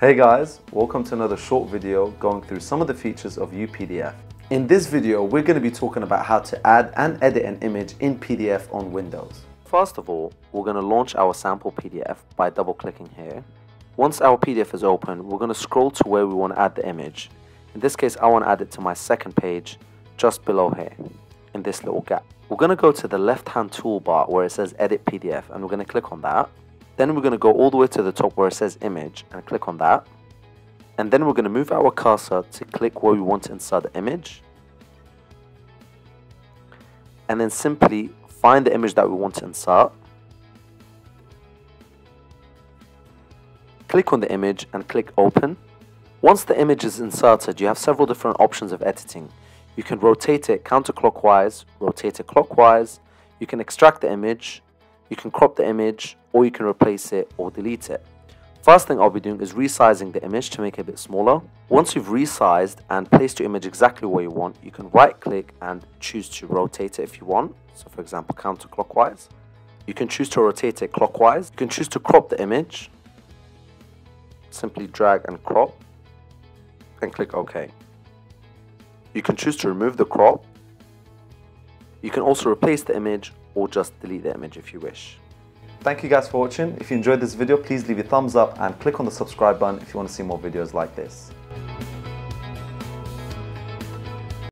Hey guys, welcome to another short video going through some of the features of UPDF. In this video, we're going to be talking about how to add and edit an image in PDF on Windows. First of all, we're going to launch our sample PDF by double clicking here. Once our PDF is open, we're going to scroll to where we want to add the image. In this case, I want to add it to my second page, just below here, in this little gap. We're going to go to the left-hand toolbar where it says Edit PDF, and we're going to click on that. Then we're going to go all the way to the top where it says image and click on that. And then we're going to move our cursor to click where we want to insert the image. And then simply find the image that we want to insert. Click on the image and click open. Once the image is inserted, you have several different options of editing. You can rotate it counterclockwise, rotate it clockwise. You can extract the image, you can crop the image or you can replace it or delete it. First thing I'll be doing is resizing the image to make it a bit smaller. Once you've resized and placed your image exactly where you want, you can right click and choose to rotate it if you want. So for example, counterclockwise. You can choose to rotate it clockwise. You can choose to crop the image. Simply drag and crop and click OK. You can choose to remove the crop. You can also replace the image or just delete the image if you wish. Thank you guys for watching. If you enjoyed this video, please leave a thumbs up and click on the subscribe button if you want to see more videos like this.